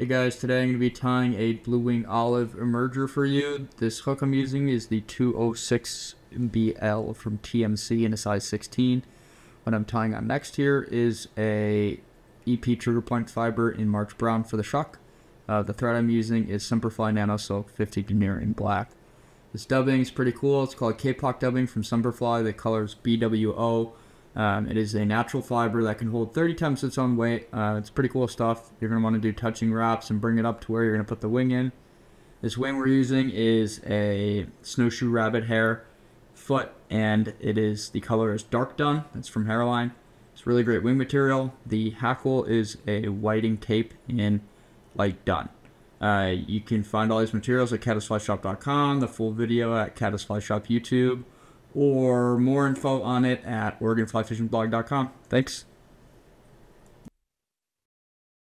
Hey guys, today I'm going to be tying a Blue Wing Olive emerger for you. This hook I'm using is the 206BL from TMC in a size 16. What I'm tying on next here is a EP trigger point fiber in March Brown for the shuck. Uh, the thread I'm using is Semperfli Nano Silk 50 Denier in black. This dubbing is pretty cool. It's called Kapok dubbing from Semperfli. The color is BWO. Um, it is a natural fiber that can hold 30 times its own weight. Uh, it's pretty cool stuff. You're going to want to do touching wraps and bring it up to where you're going to put the wing in. This wing we're using is a snowshoe rabbit hair foot, and it is the color is dark dun. It's from Hareline. It's really great wing material. The hackle is a Whiting cape in light dun. Uh, you can find all these materials at caddisflyshop.com, the full video at caddisflyshop YouTube or more info on it at OregonFlyFishingBlog.com. Thanks.